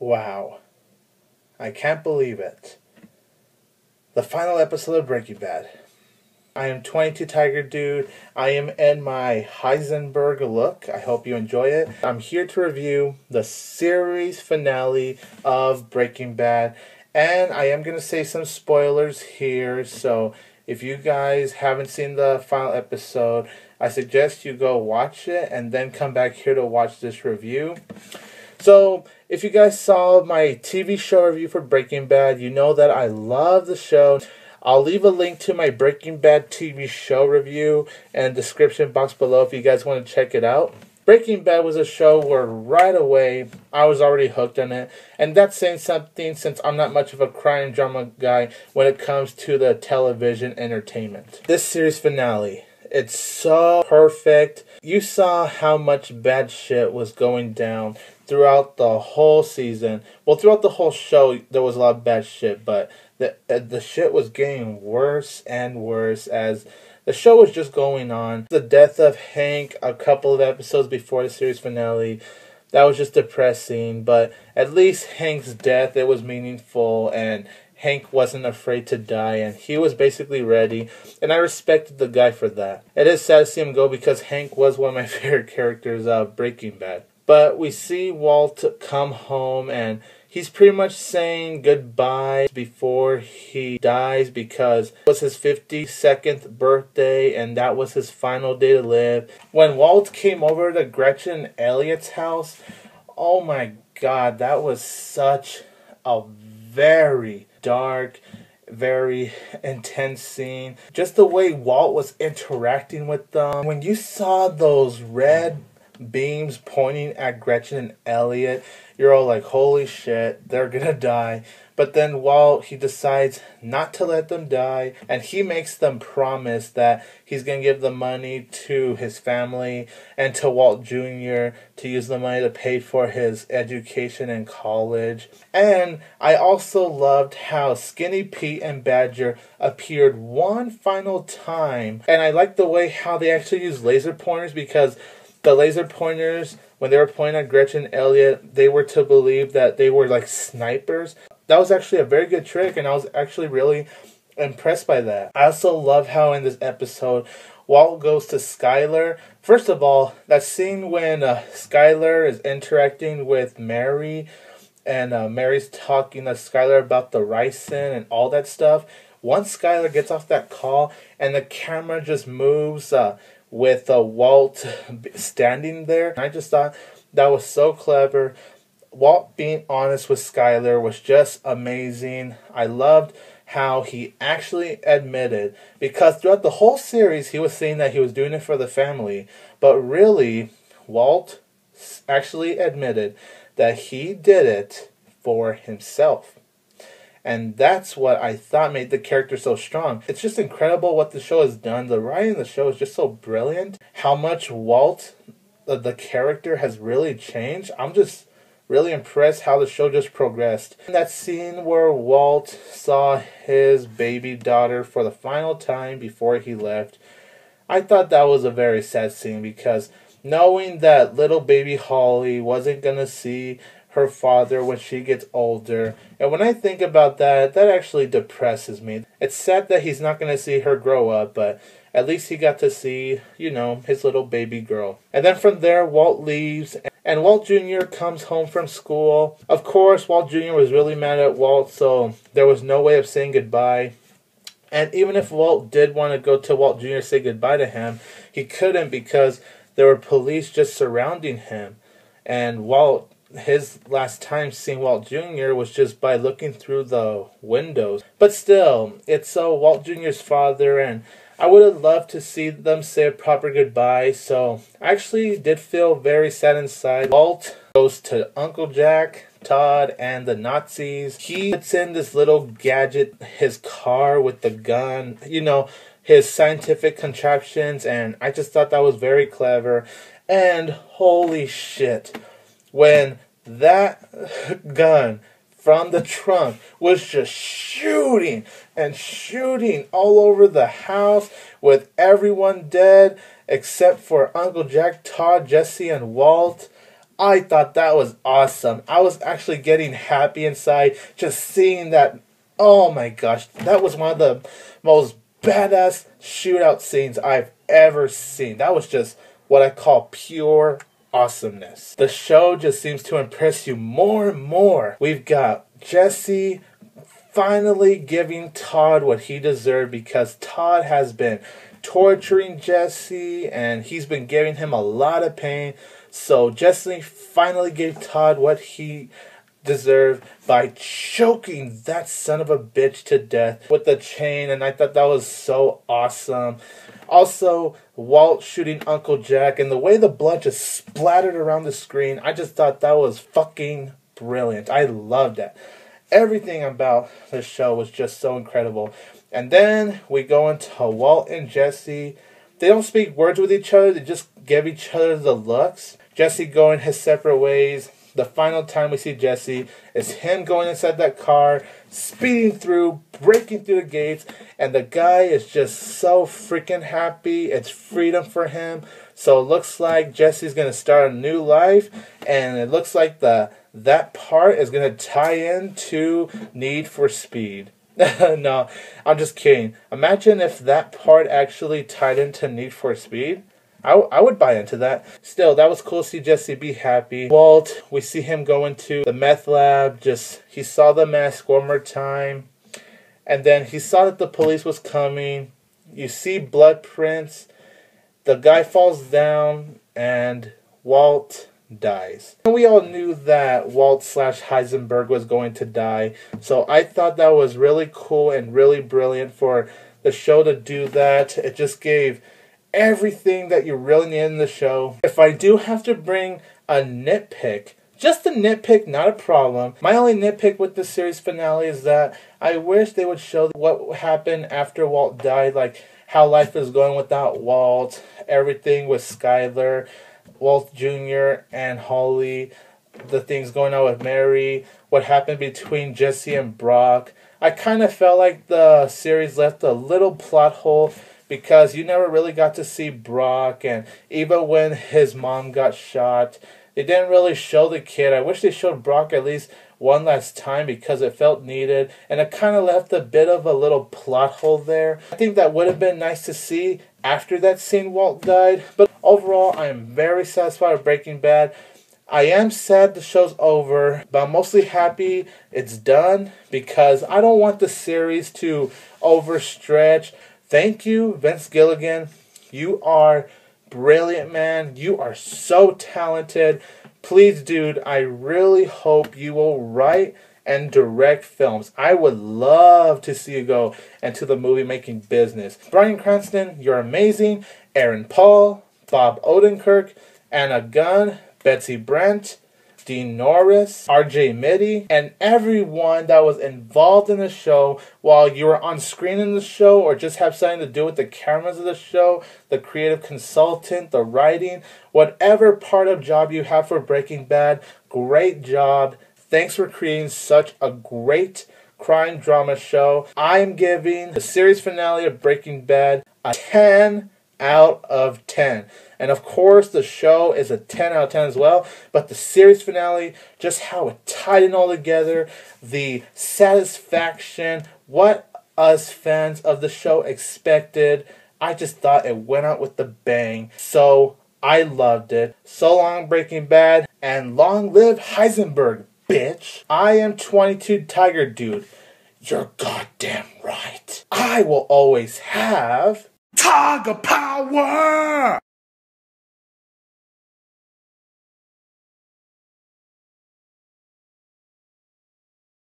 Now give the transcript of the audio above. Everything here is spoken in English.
Wow. I can't believe it. The final episode of Breaking Bad. I am 22 Tiger Dude. I am in my Heisenberg look. I hope you enjoy it. I'm here to review the series finale of Breaking Bad. And I am going to say some spoilers here. So if you guys haven't seen the final episode, I suggest you go watch it and then come back here to watch this review. So, if you guys saw my TV show review for Breaking Bad, you know that I love the show. I'll leave a link to my Breaking Bad TV show review the description box below if you guys want to check it out. Breaking Bad was a show where right away I was already hooked on it, and that's saying something since I'm not much of a crime drama guy when it comes to the television entertainment. This series finale, it's so perfect. You saw how much bad shit was going down throughout the whole season. Well, throughout the whole show, there was a lot of bad shit, but the uh, the shit was getting worse and worse as the show was just going on. The death of Hank a couple of episodes before the series finale. That was just depressing, but at least Hank's death it was meaningful and Hank wasn't afraid to die and he was basically ready and I respected the guy for that. It is sad to see him go because Hank was one of my favorite characters of Breaking Bad. But we see Walt come home and he's pretty much saying goodbye before he dies because it was his 52nd birthday and that was his final day to live. When Walt came over to Gretchen Elliott's house, oh my god, that was such a very dark, very intense scene. Just the way Walt was interacting with them. When you saw those red beams pointing at Gretchen and Elliott, you're all like, holy shit, they're gonna die. But then Walt, he decides not to let them die, and he makes them promise that he's gonna give the money to his family and to Walt Jr. to use the money to pay for his education in college. And I also loved how Skinny Pete and Badger appeared one final time, and I like the way how they actually use laser pointers because the laser pointers when they were pointing at Gretchen Elliott, they were to believe that they were like snipers. That was actually a very good trick, and I was actually really impressed by that. I also love how in this episode, Walt goes to Skyler. First of all, that scene when uh, Skyler is interacting with Mary, and uh, Mary's talking to Skyler about the ricin and all that stuff. Once Skyler gets off that call and the camera just moves uh, with uh, Walt standing there. I just thought that was so clever. Walt being honest with Skyler was just amazing. I loved how he actually admitted because throughout the whole series he was saying that he was doing it for the family, but really Walt actually admitted that he did it for himself. And that's what I thought made the character so strong. It's just incredible what the show has done. The writing of the show is just so brilliant. How much Walt, the, the character, has really changed. I'm just really impressed how the show just progressed. And that scene where Walt saw his baby daughter for the final time before he left, I thought that was a very sad scene because knowing that little baby Holly wasn't gonna see her father when she gets older. And when I think about that, that actually depresses me. It's sad that he's not going to see her grow up, but at least he got to see, you know, his little baby girl. And then from there, Walt leaves, and Walt Jr. comes home from school. Of course, Walt Jr. was really mad at Walt, so there was no way of saying goodbye. And even if Walt did want to go to Walt Jr. say goodbye to him, he couldn't because there were police just surrounding him. And Walt his last time seeing Walt Jr. was just by looking through the windows. But still, it's uh, Walt Jr.'s father, and I would have loved to see them say a proper goodbye. So I actually did feel very sad inside. Walt goes to Uncle Jack, Todd, and the Nazis. He puts in this little gadget, his car with the gun, you know, his scientific contraptions, and I just thought that was very clever. And holy shit when that gun from the trunk was just shooting and shooting all over the house with everyone dead except for Uncle Jack, Todd, Jesse, and Walt. I thought that was awesome. I was actually getting happy inside just seeing that. Oh my gosh, that was one of the most badass shootout scenes I've ever seen. That was just what I call pure awesomeness. The show just seems to impress you more and more. We've got Jesse finally giving Todd what he deserved because Todd has been torturing Jesse and he's been giving him a lot of pain. So Jesse finally gave Todd what he deserved by choking that son of a bitch to death with the chain and I thought that was so awesome. Also, Walt shooting Uncle Jack and the way the blood just splattered around the screen, I just thought that was fucking brilliant. I loved it. Everything about the show was just so incredible. And then we go into Walt and Jesse. They don't speak words with each other, they just give each other the looks. Jesse going his separate ways. The final time we see Jesse is him going inside that car, speeding through, breaking through the gates, and the guy is just so freaking happy. It's freedom for him. So it looks like Jesse's gonna start a new life, and it looks like the that part is gonna tie into Need for Speed. no, I'm just kidding. Imagine if that part actually tied into Need for Speed. I, I would buy into that. Still, that was cool to see Jesse be happy. Walt, we see him go into the meth lab. Just, he saw the mask one more time. And then he saw that the police was coming. You see blood prints. The guy falls down and Walt dies. And we all knew that Walt slash Heisenberg was going to die. So I thought that was really cool and really brilliant for the show to do that. It just gave everything that you really need in the show. If I do have to bring a nitpick, just a nitpick, not a problem. My only nitpick with the series finale is that I wish they would show what happened after Walt died, like how life is going without Walt, everything with Skyler, Walt Jr. and Holly, the things going on with Mary, what happened between Jesse and Brock. I kind of felt like the series left a little plot hole because you never really got to see Brock, and even when his mom got shot, they didn't really show the kid. I wish they showed Brock at least one last time because it felt needed, and it kind of left a bit of a little plot hole there. I think that would have been nice to see after that scene Walt died, but overall, I am very satisfied with Breaking Bad. I am sad the show's over, but I'm mostly happy it's done because I don't want the series to overstretch Thank you, Vince Gilligan. You are brilliant, man. You are so talented. Please, dude, I really hope you will write and direct films. I would love to see you go into the movie making business. Bryan Cranston, you're amazing. Aaron Paul, Bob Odenkirk, Anna Gunn, Betsy Brandt, Dean Norris, RJ Mitte, and everyone that was involved in the show while you were on screen in the show or just have something to do with the cameras of the show, the creative consultant, the writing, whatever part of job you have for Breaking Bad, great job. Thanks for creating such a great crime drama show. I'm giving the series finale of Breaking Bad a 10 out of 10. And of course, the show is a 10 out of 10 as well. But the series finale, just how it tied in all together, the satisfaction, what us fans of the show expected, I just thought it went out with the bang. So I loved it. So long, Breaking Bad, and long live Heisenberg, bitch. I am 22 Tiger Dude. You're goddamn right. I will always have Tiger Power!